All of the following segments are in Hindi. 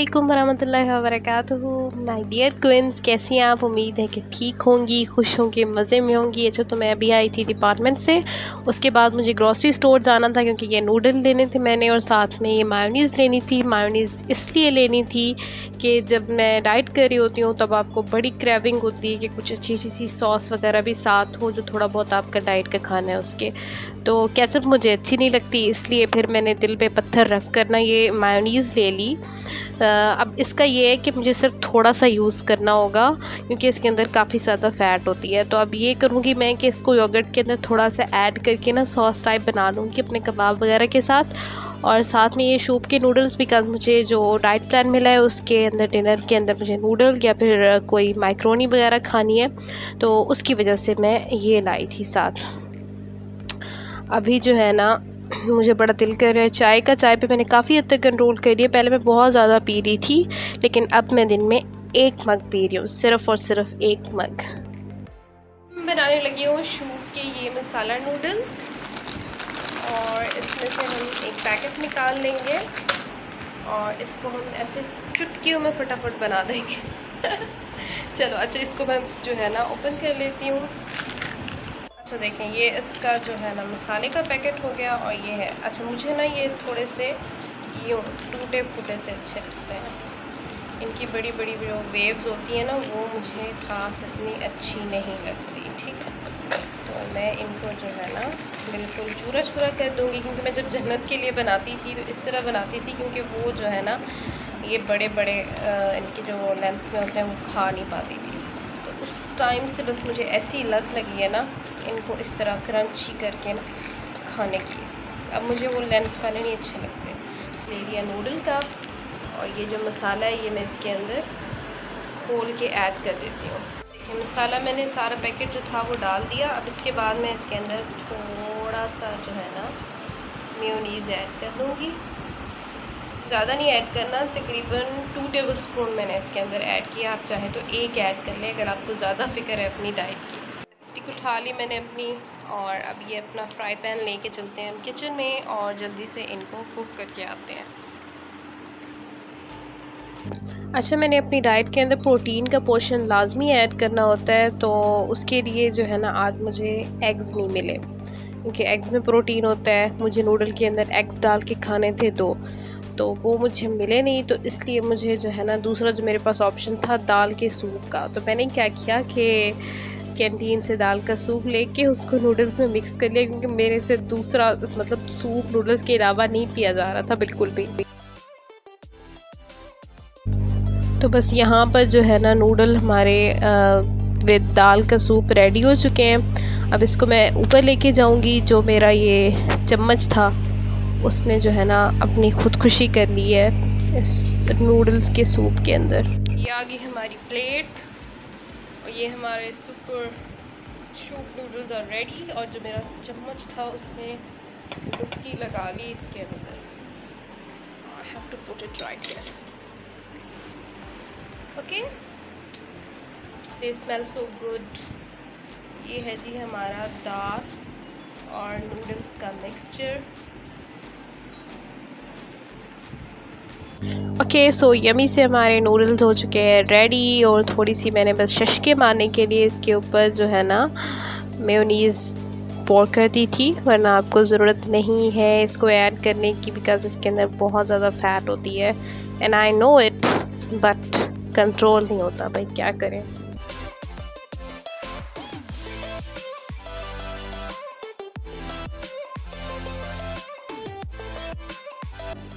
अस्सलाम वालेकुम वरहमतुल्लाहि वबरकातुहू। माय डियर क्विंस कैसी हैं आप? उम्मीद है कि ठीक होंगी, खुश होंगी, मज़े में होंगी। अच्छा तो मैं अभी आई थी डिपार्टमेंट से। उसके बाद मुझे ग्रॉसरी स्टोर जाना था क्योंकि ये नूडल लेने थे मैंने और साथ में ये मायोनीज़ लेनी थी। मायोनीज़ इसलिए लेनी थी कि जब मैं डाइट कर रही होती हूँ, तब आपको बड़ी क्रेविंग होती है कि कुछ अच्छी अच्छी सी सॉस वगैरह भी साथ हो जो थोड़ा बहुत आपका डाइट का खाना है उसके। तो केचप मुझे अच्छी नहीं लगती, इसलिए फिर मैंने दिल पे पत्थर रख कर ना ये मायोनीज़ ले ली। अब इसका ये है कि मुझे सिर्फ़ थोड़ा सा यूज़ करना होगा, क्योंकि इसके अंदर काफ़ी ज़्यादा फ़ैट होती है। तो अब ये करूँगी मैं कि इसको योगर्ट के अंदर थोड़ा सा ऐड करके ना सॉस टाइप बना लूँगी अपने कबाब वगैरह के साथ। और साथ में ये शूप के नूडल्स बिकॉज़ मुझे जो डाइट प्लान मिला है, उसके अंदर डिनर के अंदर मुझे नूडल या फिर कोई माइक्रोनी वगैरह खानी है तो उसकी वजह से मैं ये लाई थी साथ। अभी जो है ना मुझे बड़ा दिल कर रहा है। चाय का, चाय पे मैंने काफ़ी हद तक कंट्रोल कर लिया। पहले मैं बहुत ज़्यादा पी रही थी, लेकिन अब मैं दिन में एक मग पी रही हूँ, सिर्फ़ और सिर्फ़ एक मग बनाने लगी हूँ शूप के ये मसाला नूडल्स और इसमें से हम एक पैकेट निकाल लेंगे, और इसको हम ऐसे चुटकियों में फटाफट बना देंगे। चलो अच्छा इसको मैं जो है ना ओपन कर लेती हूँ। अच्छा देखें, ये इसका जो है ना मसाले का पैकेट हो गया और ये है। अच्छा मुझे ना ये थोड़े से यूँ, टूटे फूटे से अच्छे लगते हैं। इनकी बड़ी बड़ी जो वेव्स होती हैं ना, वो मुझे ख़ास इतनी अच्छी नहीं लगती, ठीक है? तो मैं इनको जो है ना बिल्कुल चूरा चूरा कर दूँगी, क्योंकि मैं जब जन्नत के लिए बनाती थी तो इस तरह बनाती थी, क्योंकि वो जो है ना, ये बड़े बड़े इनकी जो लेंथ में होते हैं, वो खा नहीं पाती थी। तो उस टाइम से बस मुझे ऐसी लत लगी है ना इनको इस तरह क्रंची करके ना खाने की। अब मुझे वो लेंथ वाले नहीं अच्छे लगते। इसलिए लिया नूडल का और ये जो मसाला है, ये मैं इसके अंदर खोल के ऐड कर देती हूँ। देखिए, मसाला मैंने सारा पैकेट जो था वो डाल दिया। अब इसके बाद मैं इसके अंदर थोड़ा सा जो है ना म्योनीज़ ऐड कर दूँगी। ज़्यादा नहीं ऐड करना, तकरीबन टू टेबल स्पून मैंने इसके अंदर ऐड किया। आप चाहें तो एक ऐड कर लें, अगर आपको ज़्यादा फ़िक्र है अपनी डाइट की। स्टिक उठा ली मैंने अपनी और अब ये अपना फ्राई पैन लेके चलते हैं हम किचन में और जल्दी से इनको कुक करके आते हैं। अच्छा मैंने अपनी डाइट के अंदर प्रोटीन का पोर्शन लाजमी ऐड करना होता है तो उसके लिए जो है ना आज मुझे एग्स नहीं मिले, क्योंकि एग्स में प्रोटीन होता है। मुझे नूडल के अंदर एग्स डाल के खाने थे दो तो वो मुझे मिले नहीं तो इसलिए मुझे जो है ना दूसरा जो मेरे पास ऑप्शन था दाल के सूप का। तो मैंने क्या किया कि कैंटीन से दाल का सूप लेके उसको नूडल्स में मिक्स कर लिया, क्योंकि मेरे से दूसरा मतलब सूप नूडल्स के अलावा नहीं पिया जा रहा था बिल्कुल भी। तो बस यहाँ पर जो है ना नूडल हमारे विद दाल का सूप रेडी हो चुके हैं। अब इसको मैं ऊपर लेके जाऊँगी, जो मेरा ये चम्मच था, उसने जो है ना अपनी खुदकुशी कर ली है इस नूडल्स के सूप के अंदर। ये आ गई हमारी प्लेट ये हमारे super soup noodles are ready और जो मेरा चम्मच था उसमें डुबकी लगा ली इसके अंदर। I have to put it right here okay they smell so good ये है जी हमारा दाल और नूडल्स का मिक्सचर ओके सो यमी से हमारे नूडल्स हो चुके हैं रेडी और थोड़ी सी मैंने बस शशके मारने के लिए इसके ऊपर जो है ना मेयोनीज़ पोर कर दी थी, वरना आपको ज़रूरत नहीं है इसको ऐड करने की बिकॉज़ इसके अंदर बहुत ज़्यादा फ़ैट होती है। And I know it but control नहीं होता भाई, क्या करें?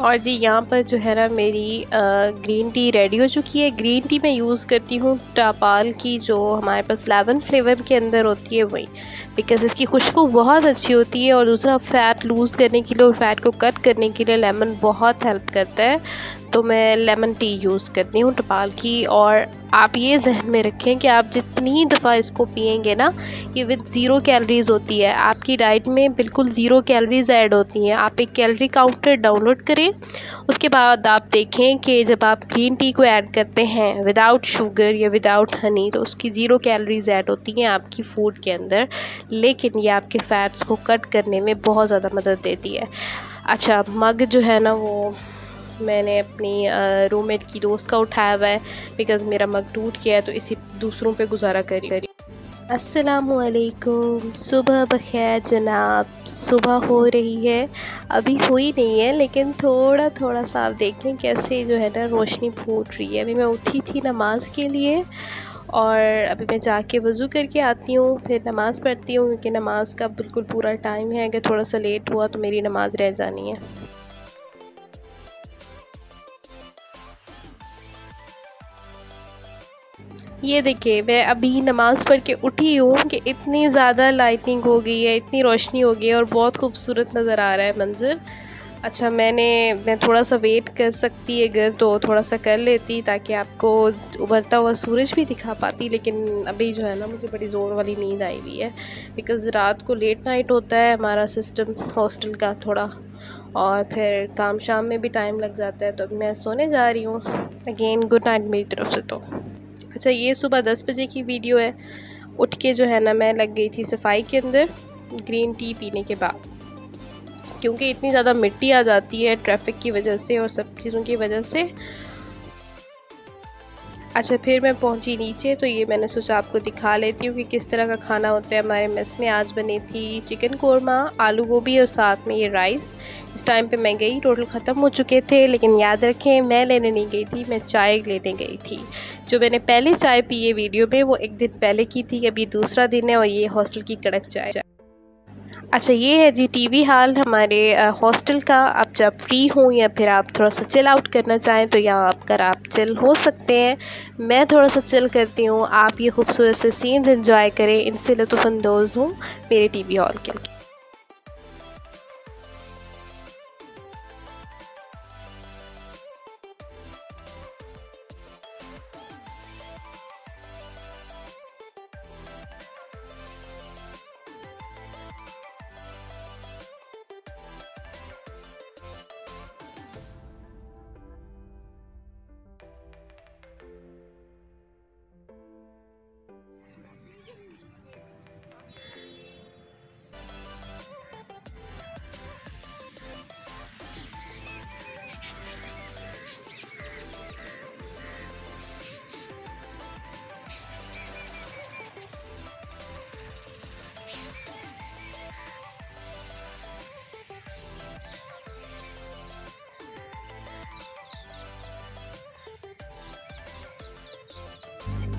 और जी यहाँ पर जो है ना मेरी आ, ग्रीन टी रेडी हो चुकी है। ग्रीन टी मैं यूज़ करती हूँ टापाल की जो हमारे पास लेवन फ्लेवर के अंदर होती है वही। बिकॉज़ इसकी खुशबू बहुत अच्छी होती है और दूसरा फ़ैट लूज़ करने के लिए और फैट को कट करने के लिए लेमन बहुत हेल्प करता है। तो मैं लेमन टी यूज़ करती हूँ टपाल की और आप ये जहन में रखें कि आप जितनी दफ़ा इसको पियेंगे ना, ये विद ज़ीरो कैलोरीज़ होती है। आपकी डाइट में बिल्कुल ज़ीरो कैलोरीज़ ऐड होती हैं। आप एक कैलोरी काउंटर डाउनलोड करें, उसके बाद आप देखें कि जब आप ग्रीन टी को ऐड करते हैं विदाउट शुगर या विदाउट हनी तो उसकी ज़ीरो कैलोरीज़ ऐड होती हैं आपकी फ़ूड के अंदर, लेकिन ये आपके फ़ैट्स को कट करने में बहुत ज़्यादा मदद देती है। अच्छा मग जो है ना, वो मैंने अपनी रूममेट की दोस्त का उठाया हुआ है बिकॉज़ मेरा मग टूट गया है तो इसी दूसरों पे गुजारा करी करी। असलकुम सुबह बखैर जनाब, सुबह हो रही है। अभी हुई नहीं है, लेकिन थोड़ा थोड़ा सा आप देखें कैसे जो है ना रोशनी फूट रही है। अभी मैं उठी थी नमाज़ के लिए और अभी मैं जाके वज़ू करके आती हूँ, फिर नमाज़ पढ़ती हूँ, क्योंकि नमाज़ का बिल्कुल पूरा टाइम है। अगर थोड़ा सा लेट हुआ तो मेरी नमाज़ रह जानी है। ये देखिए, मैं अभी नमाज़ पढ़ के उठी हूँ कि इतनी ज़्यादा लाइटिंग हो गई है, इतनी रोशनी हो गई है और बहुत खूबसूरत नज़र आ रहा है मंज़र अच्छा मैंने, मैं थोड़ा सा वेट कर सकती अगर तो थोड़ा सा कर लेती ताकि आपको उभरता हुआ सूरज भी दिखा पाती, लेकिन अभी जो है ना, मुझे बड़ी ज़ोर वाली नींद आई हुई है। बिकॉज़ रात को लेट नाइट होता है, हमारा सिस्टम हॉस्टल का थोड़ा, और फिर काम शाम में भी टाइम लग जाता है तो मैं सोने जा रही हूँ। अगेन गुड नाइट मेरी तरफ़ से तो। अच्छा ये सुबह दस बजे की वीडियो है। उठ के जो है ना, मैं लग गई थी सफ़ाई के अंदर, ग्रीन टी पीने के बाद। क्योंकि इतनी ज़्यादा मिट्टी आ जाती है ट्रैफ़िक की वजह से और सब चीज़ों की वजह से। अच्छा फिर मैं पहुँची नीचे तो ये मैंने सोचा आपको दिखा लेती हूँ कि किस तरह का खाना होता है। हमारे मेस में आज बनी थी चिकन कौरमा, आलू गोभी और साथ में ये राइस। इस टाइम पे मैं गई, टोटल ख़त्म हो चुके थे, लेकिन याद रखें, मैं लेने नहीं गई थी, मैं चाय लेने गई थी। जो मैंने पहले चाय पी है वीडियो में, वो एक दिन पहले की थी, अभी दूसरा दिन है और ये हॉस्टल की कड़क चाय अच्छा ये है जी टीवी हाल हमारे हॉस्टल का। आप जब फ्री हों या फिर आप थोड़ा सा चिल आउट करना चाहें तो यहाँ कर आप चिल हो सकते हैं। मैं थोड़ा सा चिल करती हूँ। आप ये खूबसूरत से सीन्स एंजॉय करें। इनसे लुफानंदोज़ हूँ मेरे टीवी हॉल के लिए।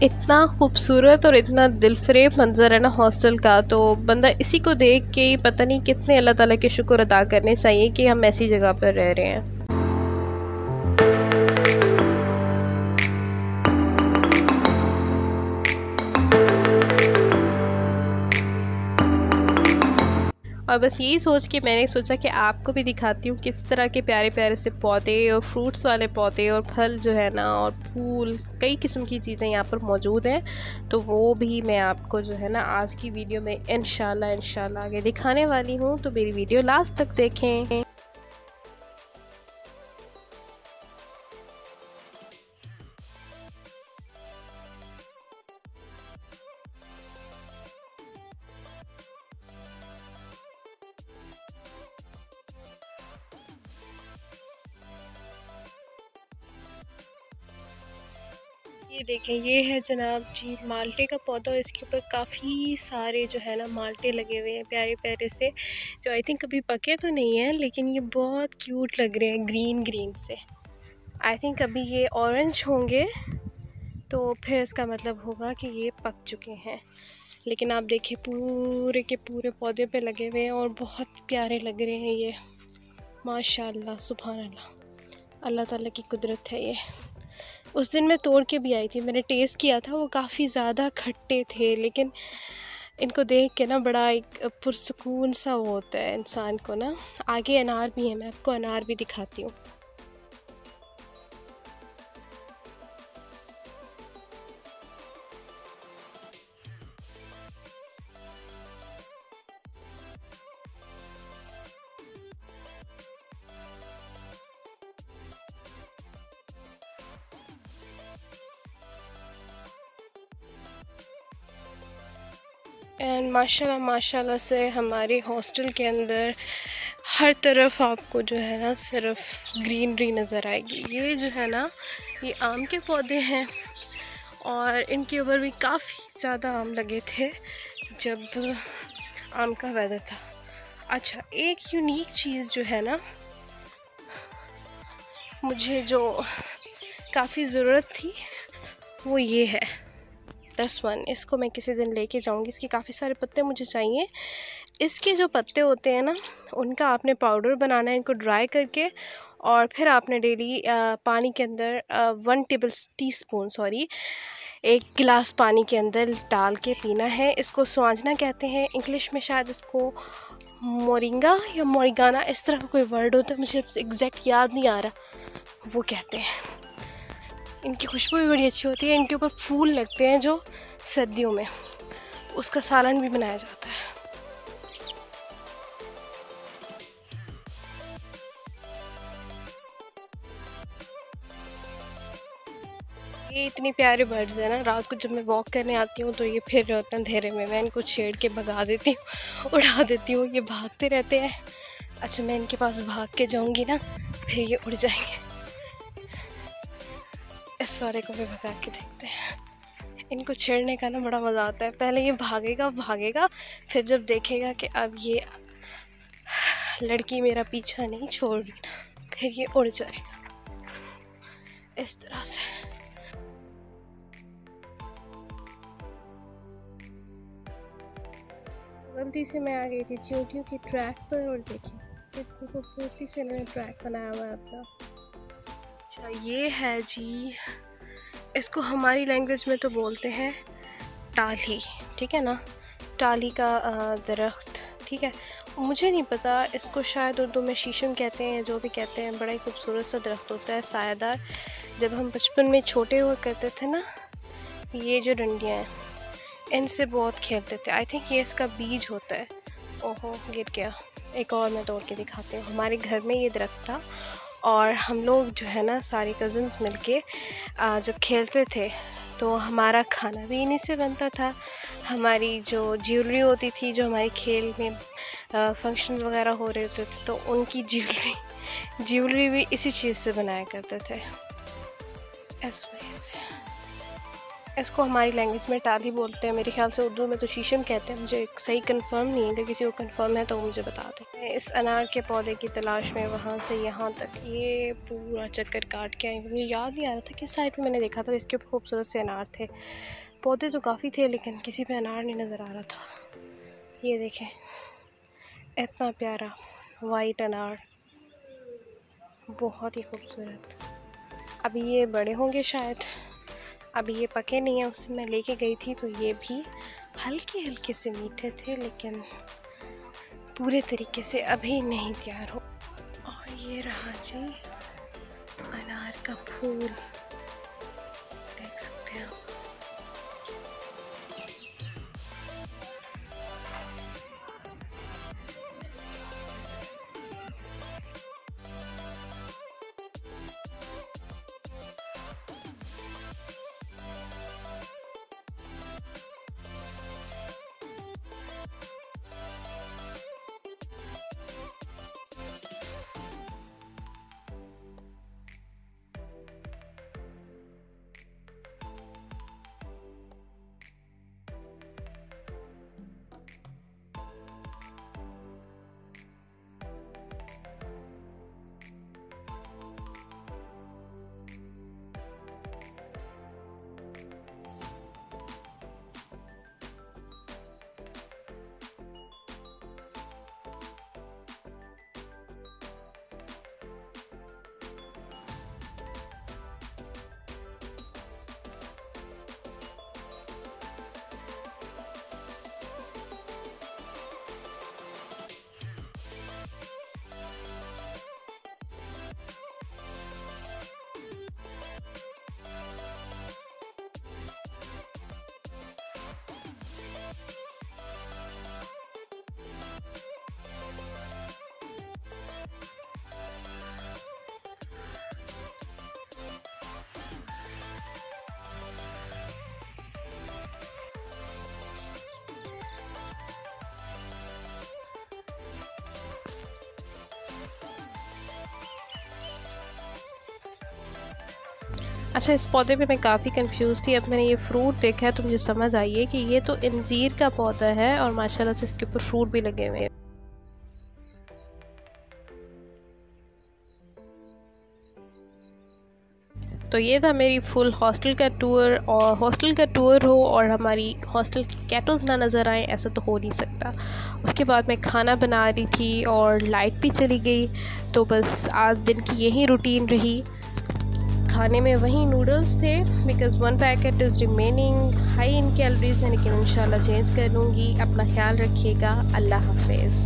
इतना खूबसूरत और इतना दिलफरेब मंज़र है ना हॉस्टल का तो बंदा इसी को देख के पता नहीं कितने अल्लाह ताला के शुक्र अदा करने चाहिए कि हम ऐसी जगह पर रह रहे हैं। और बस यही सोच के मैंने सोचा कि आपको भी दिखाती हूँ किस तरह के प्यारे प्यारे से पौधे और फ्रूट्स वाले पौधे और फल जो है ना और फूल, कई किस्म की चीज़ें यहाँ पर मौजूद हैं। तो वो भी मैं आपको जो है ना आज की वीडियो में इन शाला आगे दिखाने वाली हूँ। तो मेरी वीडियो लास्ट तक देखें। ये देखें, ये है जनाब जी माल्टे का पौधा इसके ऊपर काफ़ी सारे जो है ना माल्टे लगे हुए हैं प्यारे प्यारे से, जो आई थिंक अभी पके तो नहीं है, लेकिन ये बहुत क्यूट लग रहे हैं ग्रीन ग्रीन से। आई थिंक अभी ये ऑरेंज होंगे तो फिर इसका मतलब होगा कि ये पक चुके हैं। लेकिन आप देखिए पूरे के पूरे पौधे पे लगे हुए हैं और बहुत प्यारे लग रहे हैं ये। माशाल्लाह सुबहान अल्लाह। अल्लाह ताला की कुदरत है ये। उस दिन मैं तोड़ के भी आई थी, मैंने टेस्ट किया था, वो काफ़ी ज़्यादा खट्टे थे, लेकिन इनको देख के ना बड़ा एक पुरसकून सा वो होता है इंसान को ना। आगे अनार भी है, मैं आपको अनार भी दिखाती हूँ। एंड माशाल्लाह माशाल्लाह से हमारे हॉस्टल के अंदर हर तरफ़ आपको जो है ना सिर्फ़ ग्रीनरी नज़र आएगी। ये जो है ना, ये आम के पौधे हैं और इनके ऊपर भी काफ़ी ज़्यादा आम लगे थे जब आम का वेदर था। अच्छा एक यूनिक चीज़ जो है ना, मुझे जो काफ़ी ज़रूरत थी, वो ये है। प्लस वन, इसको मैं किसी दिन लेके जाऊँगी। इसके काफ़ी सारे पत्ते मुझे चाहिए। इसके जो पत्ते होते हैं ना, उनका आपने पाउडर बनाना है इनको ड्राई करके और फिर आपने डेली पानी के अंदर one table tea spoon sorry, एक गिलास पानी के अंदर डाल के पीना है। इसको स्वांजना कहते हैं। इंग्लिश में शायद इसको मोरिंगा या मोरिगाना, इस तरह का कोई वर्ड होता है, मुझे एग्जैक्ट याद नहीं आ रहा। वो कहते हैं। इनकी खुशबू भी बड़ी अच्छी होती है, इनके ऊपर फूल लगते हैं जो सर्दियों में। उसका सालन भी बनाया जाता है। ये इतनी प्यारे बर्ड्स हैं ना, रात को जब मैं वॉक करने आती हूँ तो ये फिर रहे होते हैं अंधेरे में। मैं इनको छेड़ के भगा देती हूँ, उड़ा देती हूँ, ये भागते रहते हैं। अच्छा मैं इनके पास भाग के जाऊँगी ना, फिर ये उड़ जाएँगे। इस वाले को भी भगा के देखते हैं। इनको छेड़ने का ना बड़ा मज़ा आता है। पहले ये भागेगा भागेगा, फिर जब देखेगा कि अब ये लड़की मेरा पीछा नहीं छोड़ रही फिर ये उड़ जाएगा। इस तरह से। गलती से मैं आ गई थी चोटियों की ट्रैक पर और देखी। कितनी खूबसूरती से इन्होंने ट्रैक बनाया हुआ है अपना। ये है जी, इसको हमारी लैंग्वेज में तो बोलते हैं टाली, ठीक है ना? टाली का दरख्त, ठीक है? मुझे नहीं पता, इसको शायद उर्दू में शीशम कहते हैं, जो भी कहते हैं, बड़ा ही खूबसूरत सा दरख्त होता है, सायादार। जब हम बचपन में छोटे हुआ करते थे ना, ये जो डंडियाँ हैं, इनसे बहुत खेलते थे। आई थिंक ये इसका बीज होता है। ओहो, गिर गया। एक और मैं तोड़ के दिखाती हूँ। हमारे घर में ये दरख्त था और हम लोग जो है ना, सारे कज़न्स मिल के जब खेलते थे तो हमारा खाना भी इन्हीं से बनता था। हमारी जो ज्वेलरी होती थी, जो हमारे खेल में फ़ंक्शन वगैरह हो रहे होते थे तो उनकी ज्वेलरी ज्वेलरी भी इसी चीज़ से बनाया करते थे। इस इसको हमारी लैंग्वेज में टाली बोलते हैं। मेरे ख्याल से उर्दू में तो शीशम कहते हैं। मुझे सही कंफर्म नहीं है। अगर किसी को कंफर्म है तो मुझे बता दें। इस अनार के पौधे की तलाश में वहाँ से यहाँ तक ये पूरा चक्कर काट के आई मुझे याद नहीं आ रहा था किस साइड में मैंने देखा था इसके खूबसूरत से अनार थे। पौधे तो काफ़ी थे, लेकिन किसी पे अनार नहीं नज़र आ रहा था। ये देखें। इतना प्यारा वाइट अनार। बहुत ही खूबसूरत। अभी ये बड़े होंगे शायद। अभी ये पके नहीं है उससे मैं लेके गई थी तो ये भी हल्के हल्के से मीठे थे, लेकिन पूरे तरीके से अभी नहीं तैयार हो। और ये रहा जी, अनार का फूल। देख सकते हैं आप। अच्छा इस पौधे पे मैं काफ़ी कंफ्यूज थी। अब मैंने ये फ्रूट देखा है तो मुझे समझ आई है कि ये तो इंजीर का पौधा है और माशाल्लाह से इसके ऊपर फ्रूट भी लगे हुए हैं। तो ये था मेरी फुल हॉस्टल का टूर और हॉस्टल का टूर हो और हमारी हॉस्टल की कैटोज़ ना नज़र आए, ऐसा तो हो नहीं सकता। उसके बाद मैं खाना बना रही थी और लाइट भी चली गई तो बस आज दिन की यही रूटीन रही। खाने में वही नूडल्स थे because one packet is remaining high in calories है, लेकिन शह चेंज कर लूँगी। अपना ख्याल रखिएगा। अल्लाह हाफिज़।